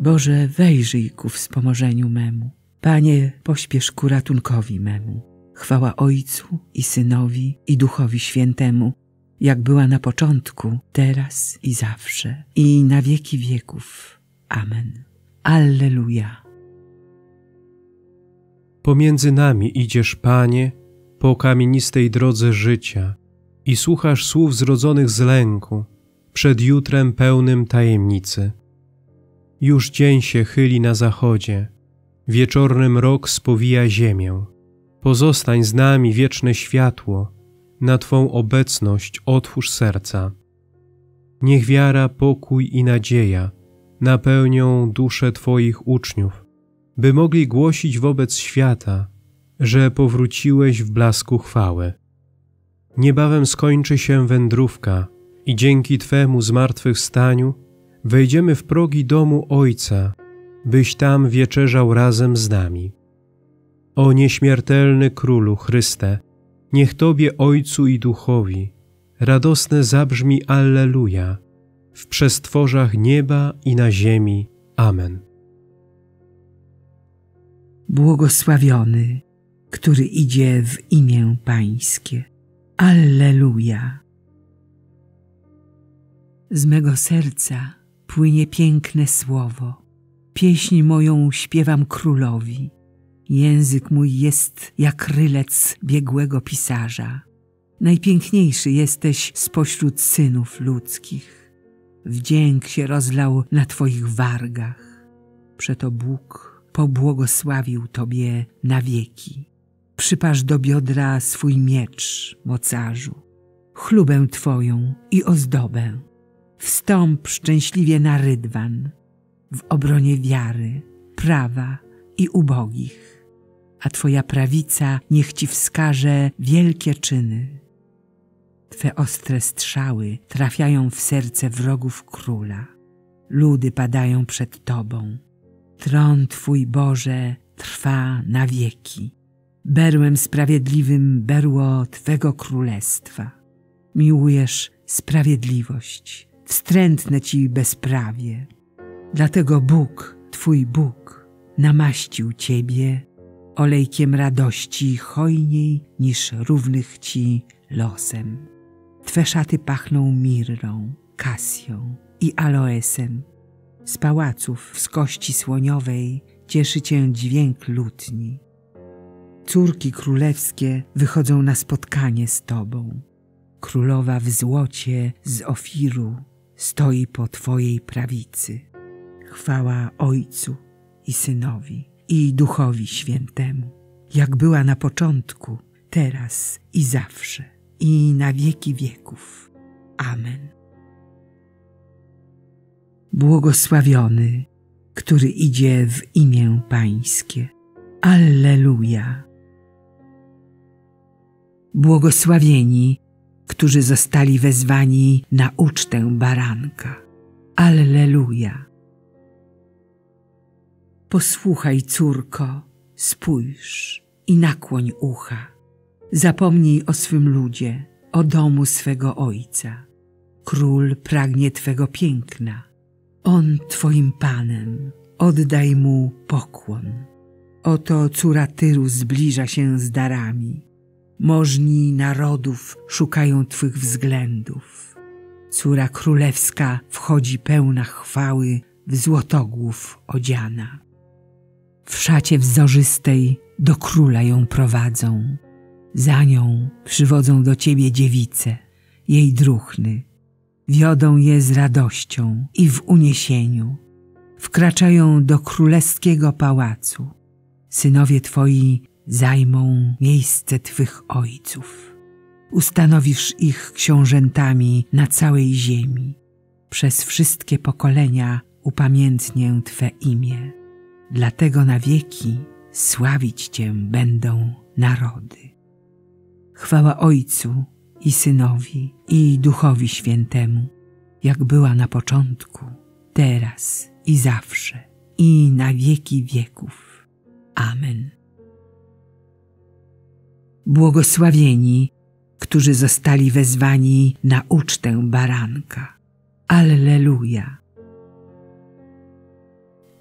Boże, wejrzyj ku wspomożeniu memu. Panie, pośpiesz ku ratunkowi memu. Chwała Ojcu i Synowi i Duchowi Świętemu, jak była na początku, teraz i zawsze, i na wieki wieków. Amen. Alleluja. Pomiędzy nami idziesz, Panie, po kamienistej drodze życia i słuchasz słów zrodzonych z lęku przed jutrem pełnym tajemnicy. Już dzień się chyli na zachodzie, wieczorny mrok spowija ziemię. Pozostań z nami wieczne światło, na Twą obecność otwórz serca. Niech wiara, pokój i nadzieja napełnią dusze Twoich uczniów, by mogli głosić wobec świata, że powróciłeś w blasku chwały. Niebawem skończy się wędrówka i dzięki Twemu zmartwychwstaniu wejdziemy w progi domu Ojca, byś tam wieczerzał razem z nami. O nieśmiertelny Królu Chryste, niech Tobie Ojcu i Duchowi radosne zabrzmi Alleluja w przestworzach nieba i na ziemi. Amen. Błogosławiony, który idzie w imię Pańskie. Alleluja. Z mego serca płynie piękne słowo. Pieśń moją śpiewam królowi. Język mój jest jak rylec biegłego pisarza. Najpiękniejszy jesteś spośród synów ludzkich. Wdzięk się rozlał na Twoich wargach. Przeto Bóg pobłogosławił Tobie na wieki. Przypasz do biodra swój miecz, mocarzu, chlubę Twoją i ozdobę. Wstąp szczęśliwie na rydwan, w obronie wiary, prawa i ubogich, a Twoja prawica niech Ci wskaże wielkie czyny. Twe ostre strzały trafiają w serce wrogów króla. Ludy padają przed Tobą. Tron Twój Boże trwa na wieki. Berłem sprawiedliwym berło Twego królestwa. Miłujesz sprawiedliwość, wstrętne Ci bezprawie. Dlatego Bóg, Twój Bóg, namaścił Ciebie olejkiem radości hojniej niż równych Ci losem. Twe szaty pachną mirrą, kasją i aloesem. Z pałaców z kości słoniowej cieszy Cię dźwięk lutni. Córki królewskie wychodzą na spotkanie z Tobą. Królowa w złocie z Ofiru stoi po Twojej prawicy. Chwała Ojcu i Synowi i Duchowi Świętemu, jak była na początku, teraz i zawsze, i na wieki wieków. Amen. Błogosławiony, który idzie w imię Pańskie. Alleluja. Błogosławieni, którzy zostali wezwani na ucztę baranka. Alleluja. Posłuchaj, córko, spójrz i nakłoń ucha. Zapomnij o swym ludzie, o domu swego ojca. Król pragnie twego piękna. On twoim panem, oddaj mu pokłon. Oto córa Tyru zbliża się z darami. Możni narodów szukają twych względów. Córa królewska wchodzi pełna chwały w złotogłów odziana. W szacie wzorzystej do króla ją prowadzą. Za nią przywodzą do ciebie dziewice, jej druchny. Wiodą je z radością i w uniesieniu. Wkraczają do królewskiego pałacu. Synowie twoi zajmą miejsce twych ojców. Ustanowisz ich książętami na całej ziemi. Przez wszystkie pokolenia upamiętnię Twe imię. Dlatego na wieki sławić Cię będą narody. Chwała Ojcu i Synowi i Duchowi Świętemu, jak była na początku, teraz i zawsze, i na wieki wieków. Amen. Błogosławieni, którzy zostali wezwani na ucztę baranka. Alleluja.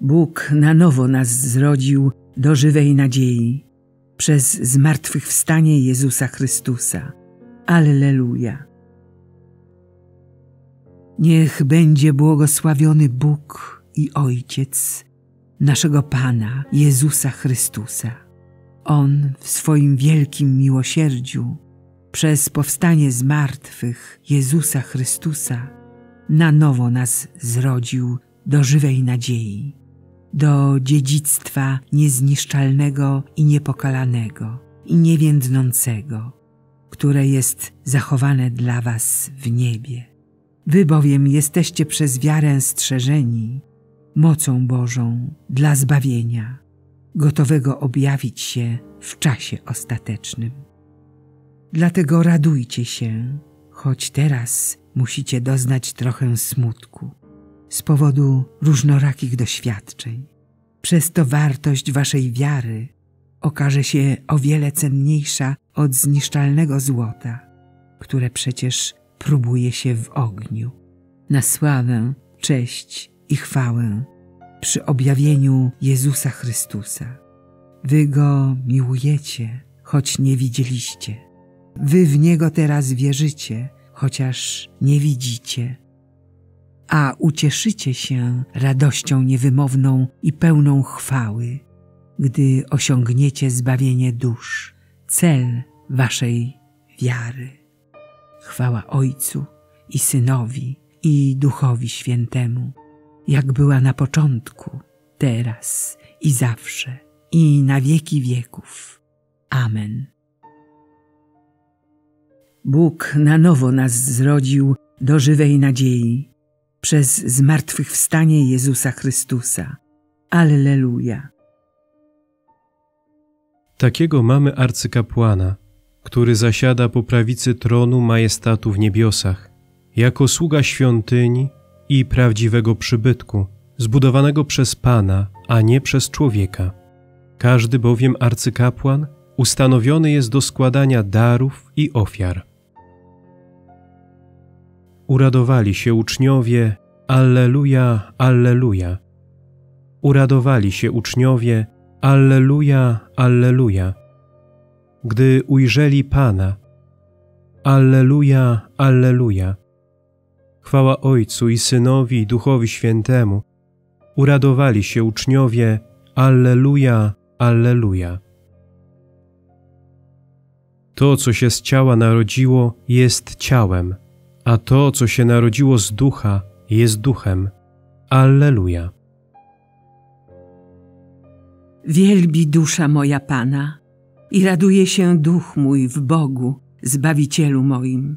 Bóg na nowo nas zrodził do żywej nadziei przez zmartwychwstanie Jezusa Chrystusa. Alleluja. Niech będzie błogosławiony Bóg i Ojciec naszego Pana Jezusa Chrystusa. On w swoim wielkim miłosierdziu przez powstanie z martwych Jezusa Chrystusa na nowo nas zrodził do żywej nadziei, do dziedzictwa niezniszczalnego i niepokalanego i niewiędnącego, które jest zachowane dla Was w niebie. Wy bowiem jesteście przez wiarę strzeżeni mocą Bożą dla zbawienia, gotowego objawić się w czasie ostatecznym. Dlatego radujcie się, choć teraz musicie doznać trochę smutku z powodu różnorakich doświadczeń. Przez to wartość waszej wiary okaże się o wiele cenniejsza od zniszczalnego złota, które przecież próbuje się w ogniu. Na sławę, cześć i chwałę przy objawieniu Jezusa Chrystusa. Wy Go miłujecie, choć nie widzieliście. Wy w Niego teraz wierzycie, chociaż nie widzicie. A ucieszycie się radością niewymowną i pełną chwały, gdy osiągniecie zbawienie dusz, cel waszej wiary. Chwała Ojcu i Synowi i Duchowi Świętemu, jak była na początku, teraz i zawsze, i na wieki wieków. Amen. Bóg na nowo nas zrodził do żywej nadziei przez zmartwychwstanie Jezusa Chrystusa. Alleluja. Takiego mamy arcykapłana, który zasiada po prawicy tronu majestatu w niebiosach, jako sługa świątyni i prawdziwego przybytku, zbudowanego przez Pana, a nie przez człowieka. Każdy bowiem arcykapłan ustanowiony jest do składania darów i ofiar. Uradowali się uczniowie, Alleluja, Alleluja. Uradowali się uczniowie, Alleluja, Alleluja. Gdy ujrzeli Pana, Alleluja, Alleluja. Chwała Ojcu i Synowi i Duchowi Świętemu. Uradowali się uczniowie, Alleluja, Alleluja. To, co się z ciała narodziło, jest ciałem, a to, co się narodziło z ducha, jest duchem. Alleluja. Wielbi dusza moja Pana i raduje się duch mój w Bogu, Zbawicielu moim,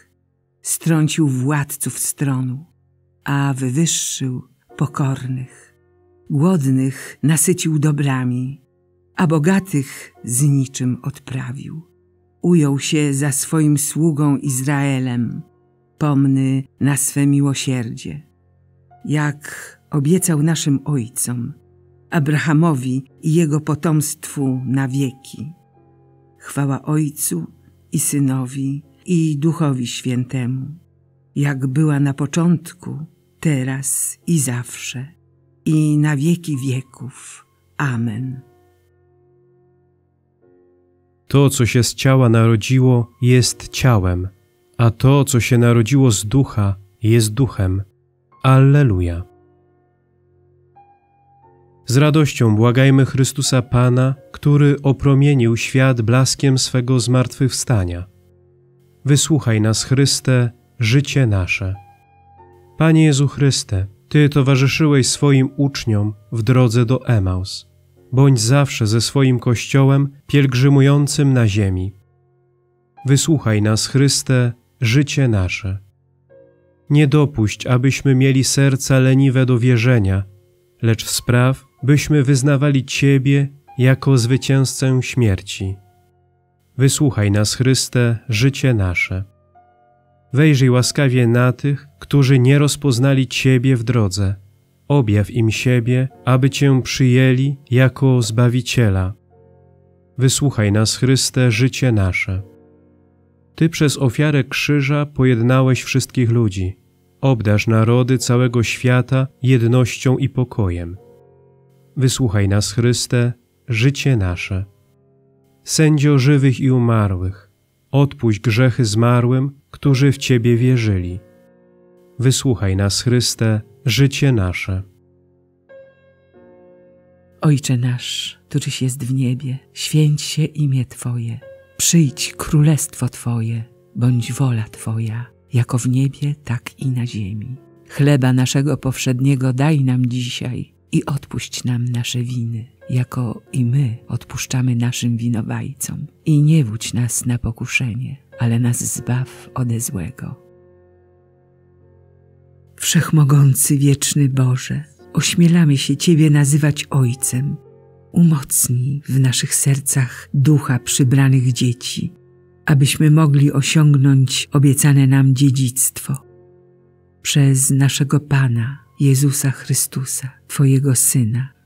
strącił władców stronu, a wywyższył pokornych. Głodnych nasycił dobrami, a bogatych z niczym odprawił. Ujął się za swoim sługą Izraelem, pomny na swe miłosierdzie. Jak obiecał naszym ojcom, Abrahamowi i jego potomstwu na wieki. Chwała Ojcu i Synowi i Duchowi Świętemu, jak była na początku, teraz i zawsze, i na wieki wieków. Amen. To, co się z ciała narodziło, jest ciałem, a to, co się narodziło z ducha, jest duchem. Alleluja. Z radością błagajmy Chrystusa Pana, który opromienił świat blaskiem swego zmartwychwstania. Wysłuchaj nas, Chryste, życie nasze. Panie Jezu Chryste, Ty towarzyszyłeś swoim uczniom w drodze do Emaus. Bądź zawsze ze swoim Kościołem pielgrzymującym na ziemi. Wysłuchaj nas, Chryste, życie nasze. Nie dopuść, abyśmy mieli serca leniwe do wierzenia, lecz spraw, byśmy wyznawali Ciebie jako zwycięzcę śmierci. Wysłuchaj nas, Chryste, życie nasze. Wejrzyj łaskawie na tych, którzy nie rozpoznali Ciebie w drodze. Objaw im siebie, aby Cię przyjęli jako Zbawiciela. Wysłuchaj nas, Chryste, życie nasze. Ty przez ofiarę krzyża pojednałeś wszystkich ludzi. Obdasz narody całego świata jednością i pokojem. Wysłuchaj nas, Chryste, życie nasze. Sędzio żywych i umarłych, odpuść grzechy zmarłym, którzy w Ciebie wierzyli. Wysłuchaj nas, Chryste, życie nasze. Ojcze nasz, któryś jest w niebie, święć się imię Twoje. Przyjdź królestwo Twoje, bądź wola Twoja, jako w niebie, tak i na ziemi. Chleba naszego powszedniego daj nam dzisiaj i odpuść nam nasze winy, jako i my odpuszczamy naszym winowajcom. I nie wódź nas na pokuszenie, ale nas zbaw ode złego. Wszechmogący, wieczny Boże, ośmielamy się Ciebie nazywać Ojcem. Umocnij w naszych sercach ducha przybranych dzieci, abyśmy mogli osiągnąć obiecane nam dziedzictwo. Przez naszego Pana, Jezusa Chrystusa, Twojego Syna,